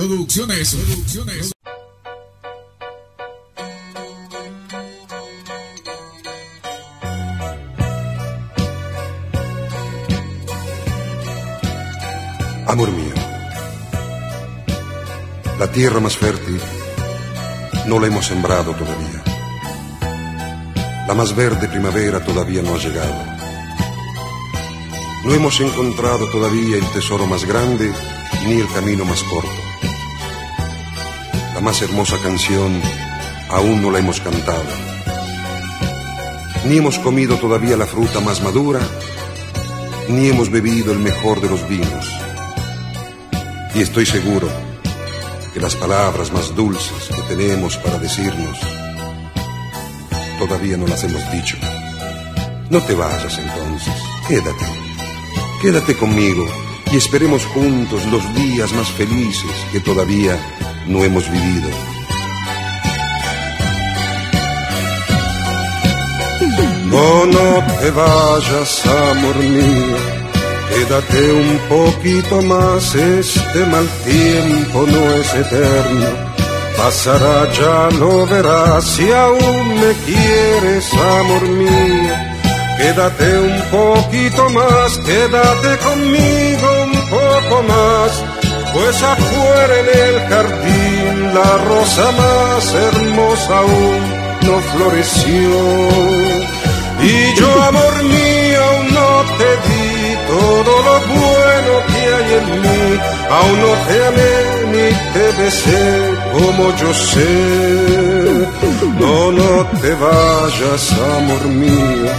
Producciones. Producciones. Amor mío, la tierra más fértil no la hemos sembrado todavía. La más verde primavera todavía no ha llegado. No hemos encontrado todavía el tesoro más grande ni el camino más corto más hermosa canción aún no la hemos cantado. Ni hemos comido todavía la fruta más madura, ni hemos bebido el mejor de los vinos. Y estoy seguro que las palabras más dulces que tenemos para decirnos todavía no las hemos dicho. No te vayas entonces, quédate, quédate conmigo y esperemos juntos los días más felices que todavía no hemos vivido. No, no te vayas, amor mío, quédate un poquito más, este mal tiempo no es eterno. Pasará, ya lo verás, si aún me quieres, amor mío. Quédate un poquito más, quédate conmigo un poco más pues afuera en el jardín la rosa más hermosa aún no floreció. Y yo, amor mío, aún no te di todo lo bueno que hay en mí, aún no te amé ni te besé como yo sé. No, no te vayas, amor mío.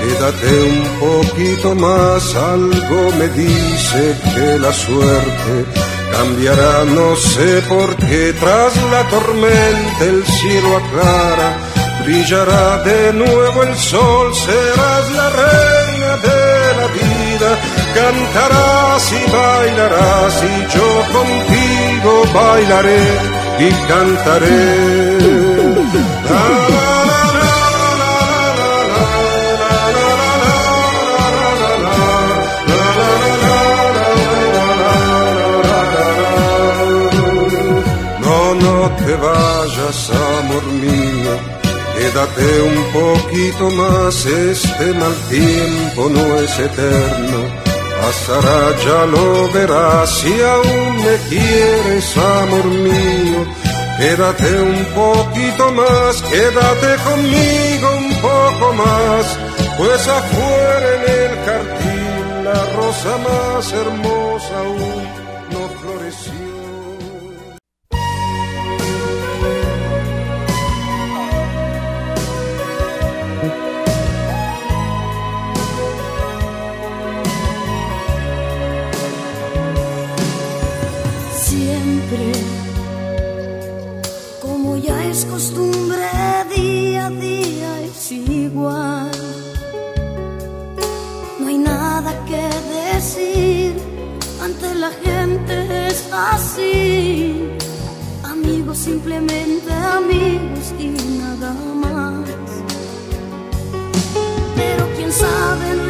Quédate un poquito más, algo me dice que la suerte cambiará, no sé por qué, tras la tormenta el cielo aclara, brillará de nuevo el sol, serás la reina de la vida, cantarás y bailarás y yo contigo bailaré y cantaré. Quédate un poquito más, este mal tiempo no es eterno, pasará, ya lo verás, si aún me quieres, amor mío, quédate un poquito más, quédate conmigo un poco más, pues afuera en el jardín la rosa más hermosa aún es decir ante la gente es así. Amigos, simplemente amigos y nada más. Pero quién sabe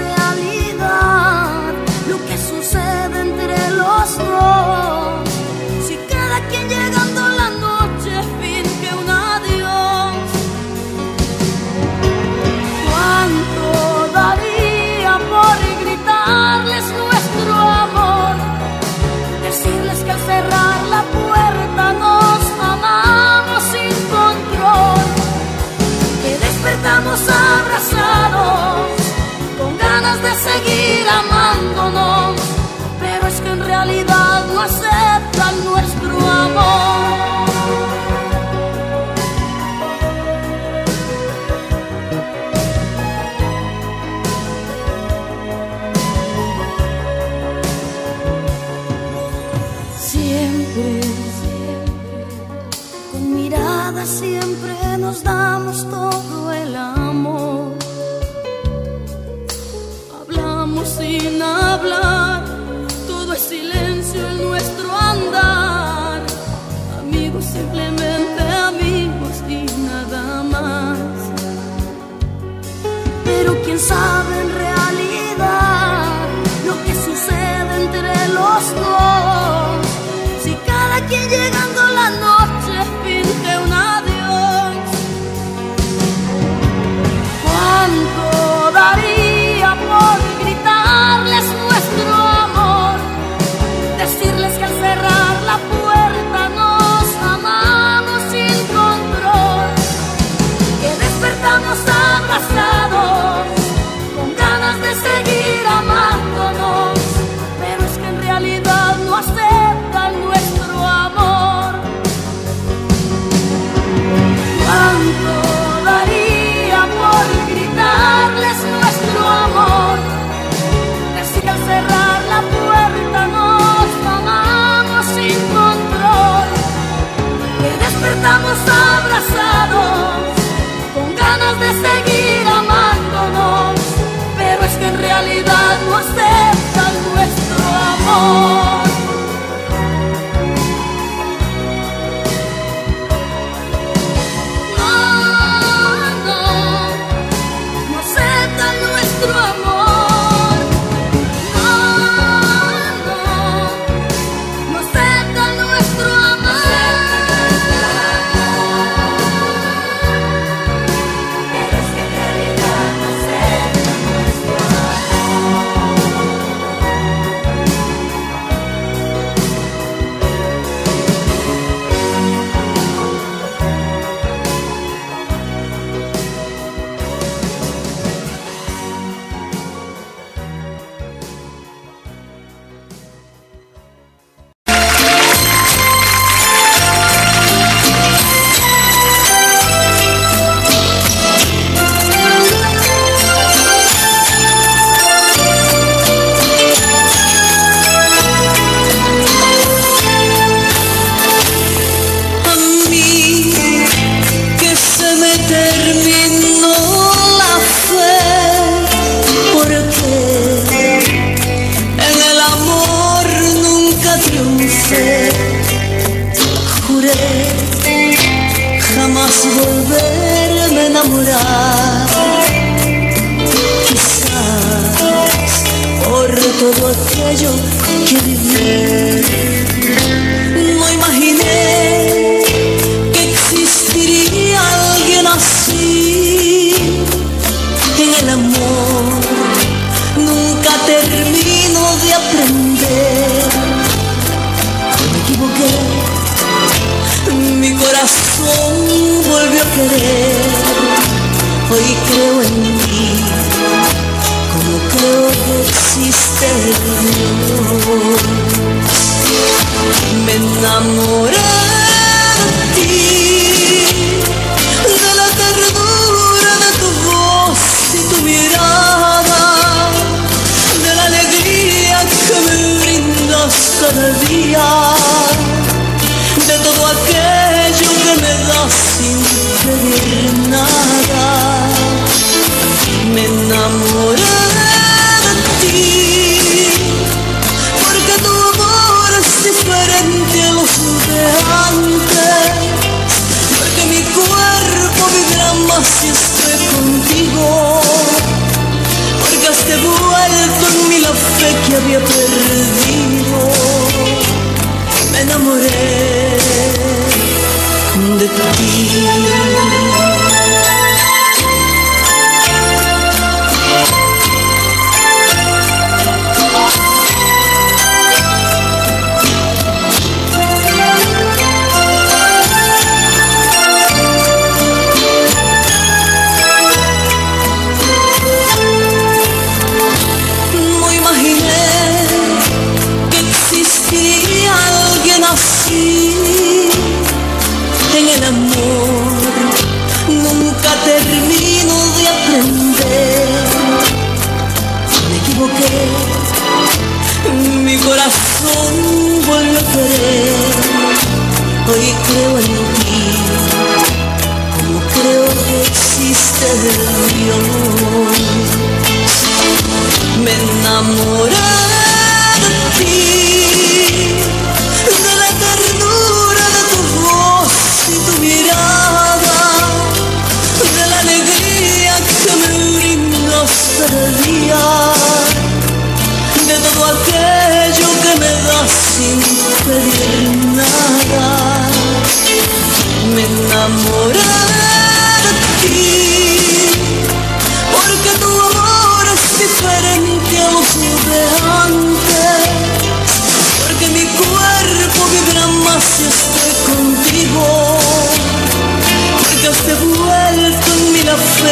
con ganas de seguir amándonos. Pero es que en realidad no aceptan nuestro amor. Siempre, con mirada siempre nos damos todo el amor. Todo es silencio en nuestro andar. Amigos, simplemente amigos y nada más. Pero quién sabe en realidad lo que sucede entre los dos. Jamás volverme a enamorar quizás por todo aquello que viví no imaginé que existiría alguien así. En el amor nunca termino de aprender. Corazón volvió a querer. Hoy creo en ti, como creo que existe Dios me enamoré de ti, you. Thank you.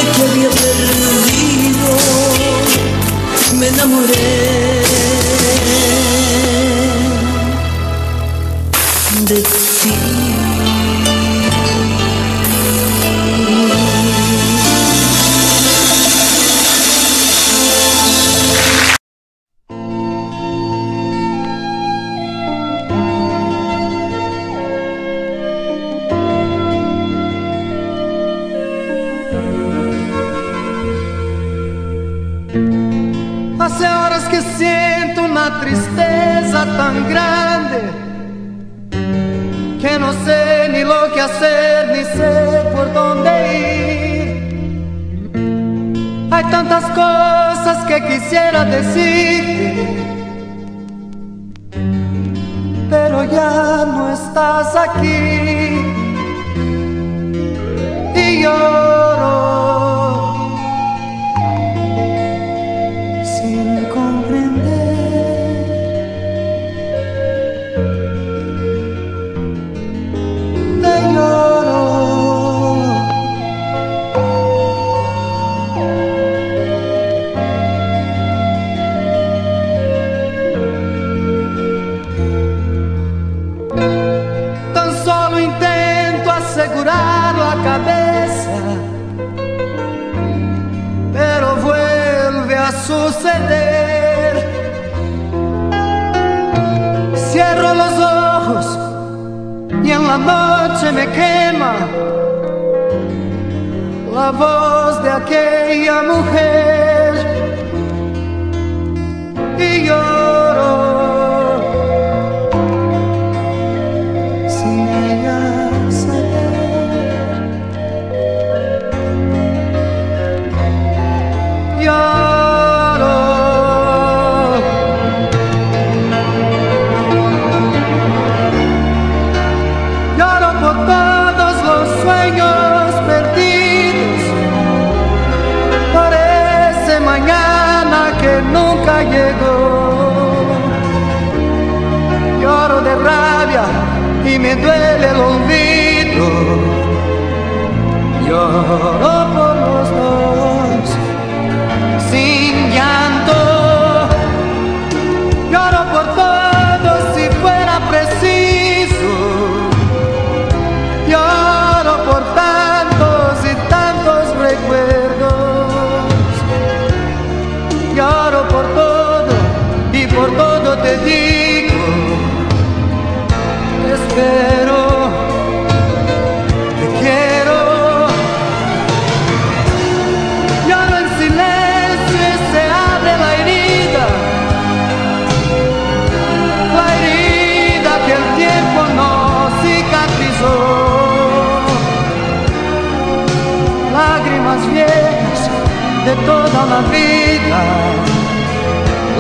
que había perdido, me enamoré. Hay tantas cosas que quisiera decir, pero ya no estás aquí. Y yo suceder. Cierro los ojos y en la noche me quema la voz de aquella mujer. Y yo y me duele el olvido. Lloro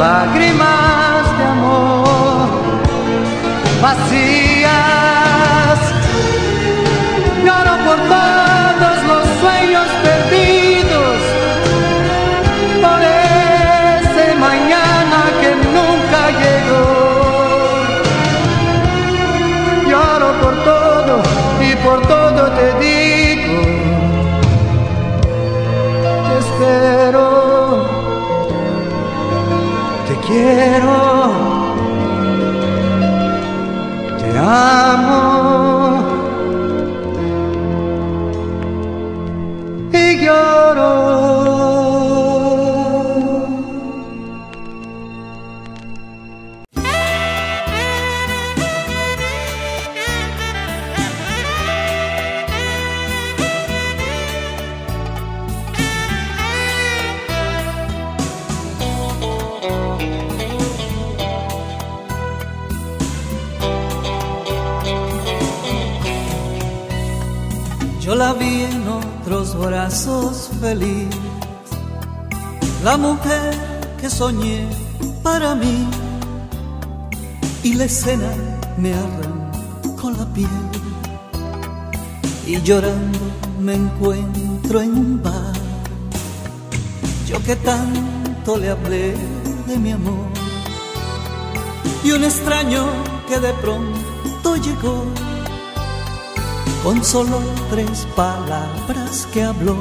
lágrimas de amor vazias. Quiero, te amo. Brazos feliz, la mujer que soñé para mí, y la escena me arrancó la piel, y llorando me encuentro en un bar. Yo que tanto le hablé de mi amor, y un extraño que de pronto llegó con solo tres palabras que habló,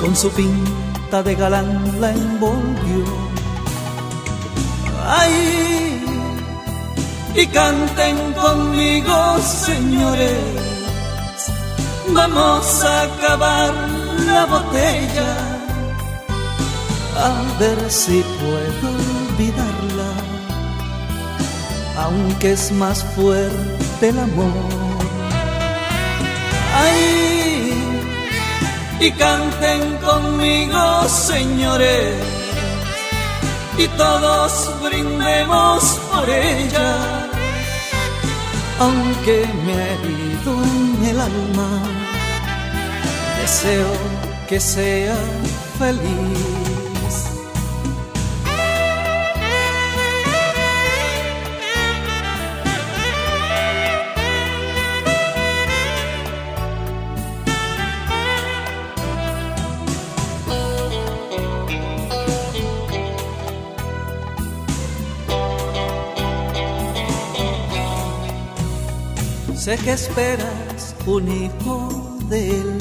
con su pinta de galán la envolvió. Ay, y canten conmigo, señores, vamos a acabar la botella, a ver si puedo olvidarla, aunque es más fuerte el amor y canten conmigo, señores, y todos brindemos por ella, aunque me ha herido en el alma, deseo que sea feliz. Sé que esperas un hijo de él,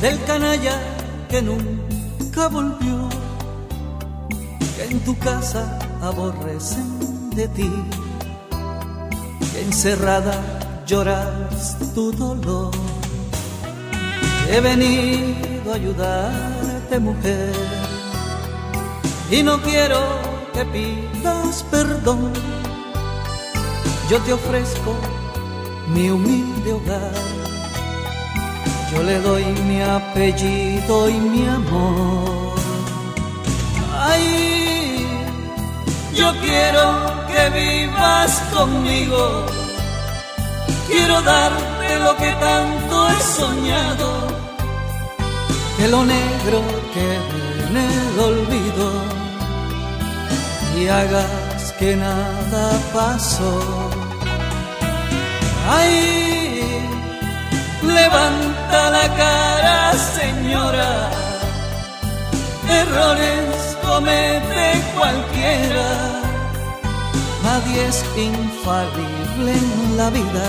del canalla que nunca volvió, que en tu casa aborrecen de ti, que encerrada lloras tu dolor. He venido a ayudarte, mujer, y no quiero que pidas perdón yo te ofrezco mi humilde hogar, yo le doy mi apellido y mi amor. Ay, yo quiero que vivas conmigo, quiero darte lo que tanto he soñado, que lo negro quede en el olvido y hagas que nada pasó. Ay, levanta la cara, señora. Errores comete cualquiera. Nadie es infalible en la vida.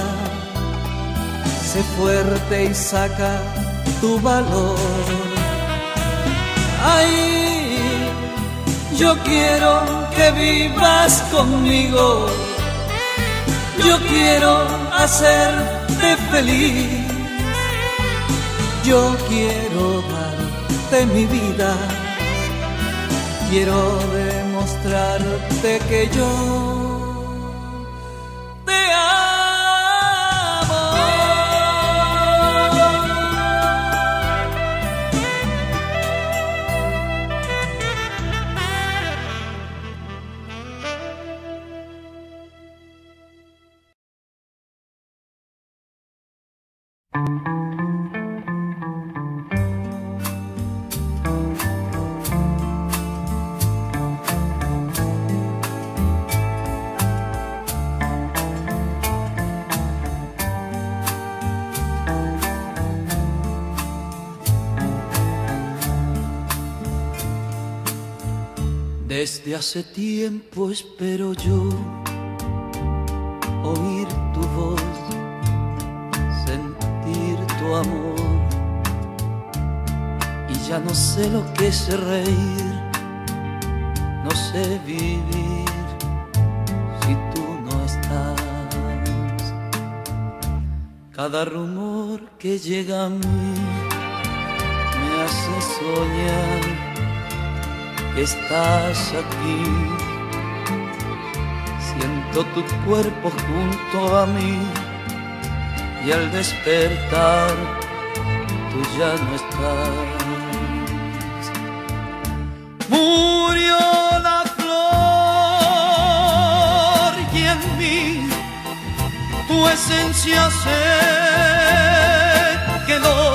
Sé fuerte y saca tu valor. Ay, yo quiero que vivas conmigo. Yo quiero hacerte feliz. Yo quiero darte mi vida, quiero demostrarte que yo Desde hace tiempo espero yo oír tu voz, sentir tu amor. Y ya no sé lo que es reír, no sé vivir si tú no estás. Cada rumor que llega a mí me hace soñar estás aquí. Siento tu cuerpo junto a mí y al despertar tú ya no estás. Murió la flor y en mí tu esencia se quedó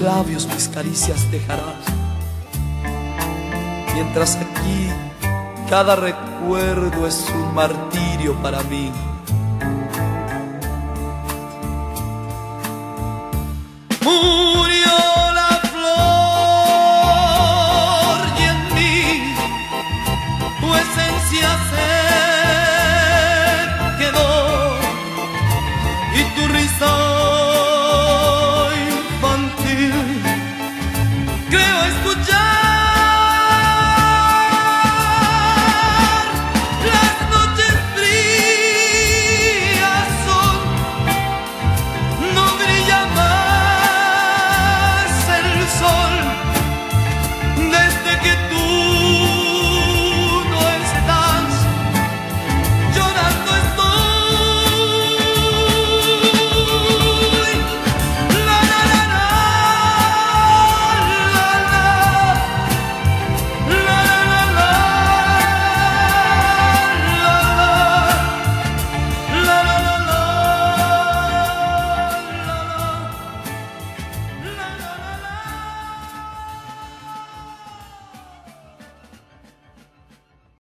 labios mis caricias dejarás? Mientras aquí cada recuerdo es un martirio para mí.